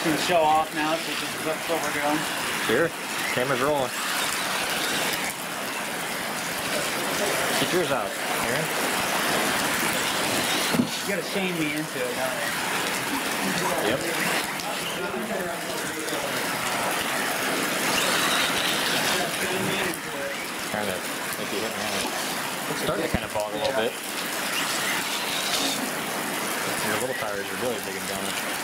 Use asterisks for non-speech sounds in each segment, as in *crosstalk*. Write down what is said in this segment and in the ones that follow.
just gonna show off now, so is that's what we're doing. Sure. Camera's rolling. Get yours out, Aaron. You gotta shame me into it, don't you? Yep. Trying to make you hit me on it. It's starting to kind of bog a little bit. Your little tires are really big and dumb.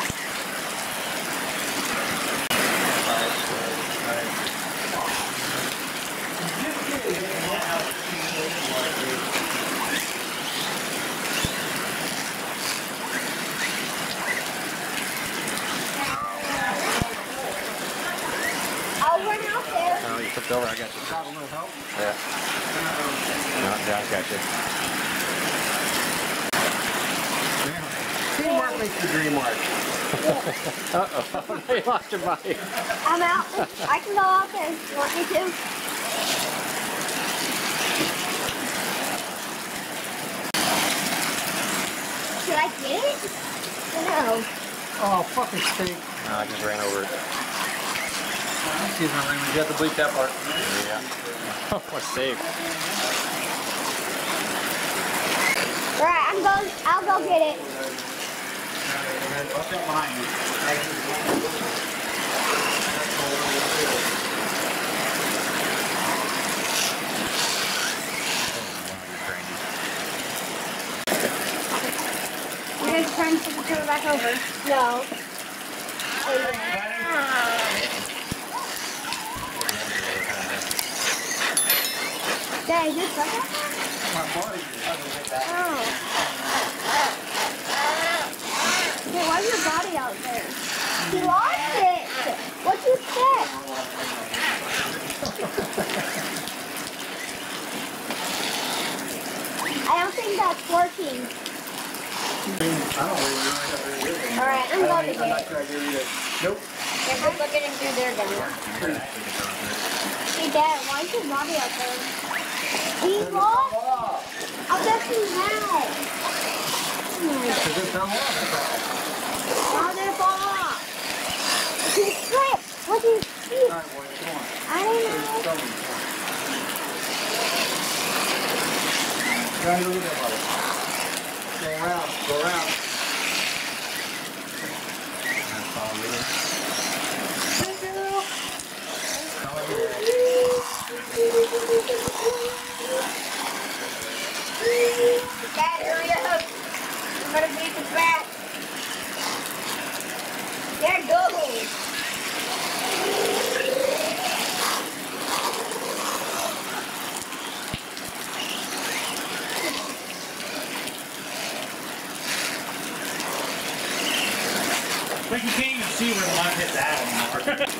I'll run out there. Oh, you flipped over. I got you. Got a little help. Yeah. No, John's got you. Teamwork makes the dream work. *laughs* Uh-oh. you lost your bike. I'm out. I can go out there. You want me to? Should I get it? No. Oh, fucking steak. No, I just ran over it. Excuse me, Raymond. You have to bleep that part. Yeah. *laughs* What save? I'm going. I'll go get it. What's up behind you? You guys trying to turn it back over? No. Dad, is this something? My body. Oh. Hey, why's your body out there? You lost it. What you said? I don't think that's working. I don't really to do it. All right, I'm going to I'm get not it. sure I do either. Nope. They're both looking into their gun. Hey, Dad, why is your body out there? He lost. Oh, I bet he had. because it's not off. How did it fall off? Slipped. What did he All right, boy, come on. I don't know. Try to look at that. Go around, go around. Dad, hurry up. I'm gonna beat this back. There goes. But you can't even see where the line hits at anymore.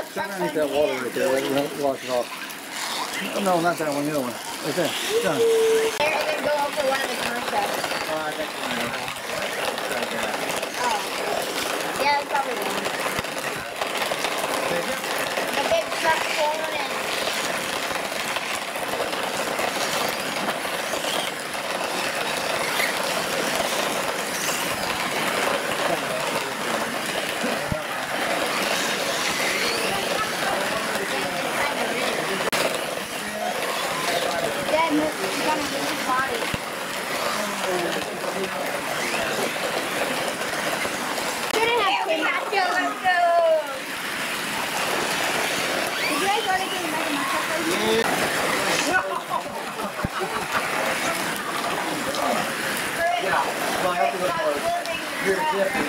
It's underneath that water right there, right, right, wash it off. Oh, no, not that one, the other one. Right there. Done. They're gonna go over one of the contracts. Oh, I got you. Oh. Yeah, it's probably one. The big truck pulling in. Dad, you gotta move his body. Shouldn't have came out. Let's go. Did you guys already get Mega Man Truck race? Yeah, fly up to the board. You're different.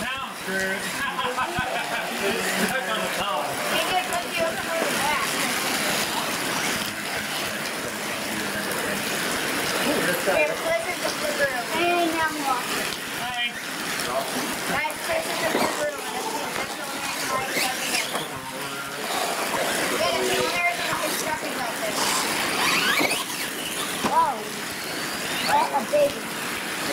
Now, screwed. Stuck on the top. Hey, now I'm walking. Thanks. Guys, this is the room. Stuff going on, dude. Just do a race where we race in a normal rain. Yeah,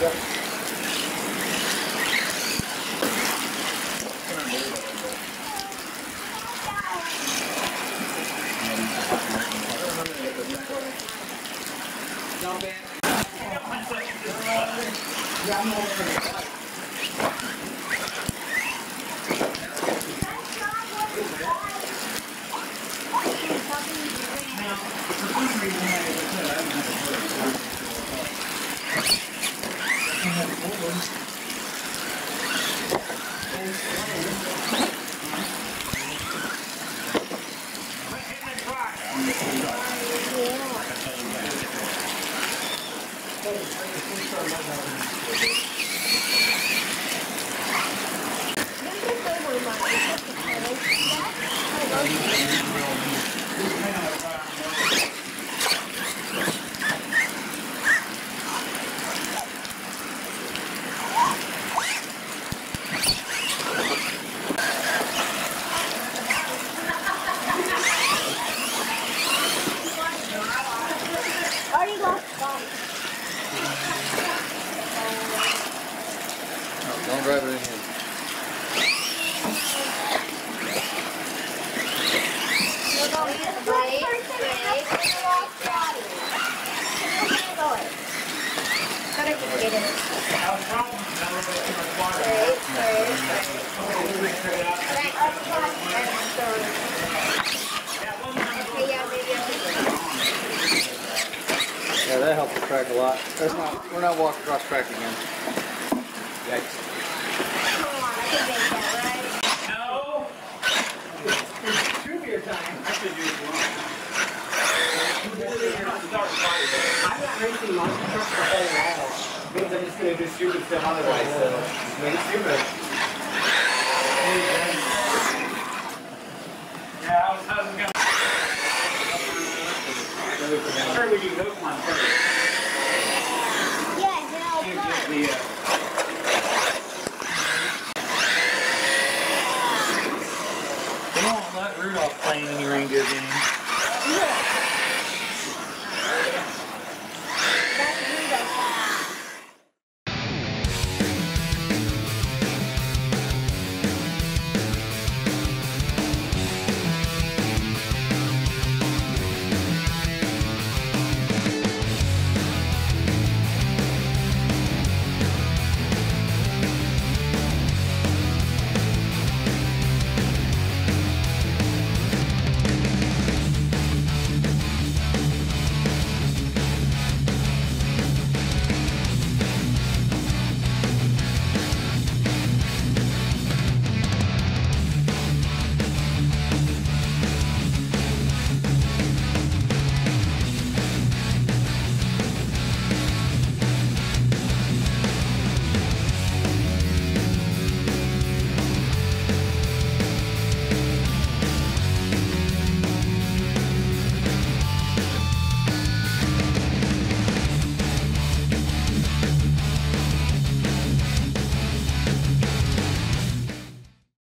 Yep. Unbelievable. Keep you cold. Yeah, the ramp. Already lost one. Don't drive it in here. We're going to the right way. Gotta just get it. Yeah, that helps the track a lot. That's not, we're not walking across track again. Yikes. Come on, I can make that, right? No! I should use one. I'm not racing monster trucks for whole while. Means I'm just gonna stupid stuff otherwise, so just make it stupid. Yeah, I was, I was gonna. I heard we do hook one first. Yes, and I'll You play. get the, uh, They won't let Rudolph play in any reindeer games. Yeah.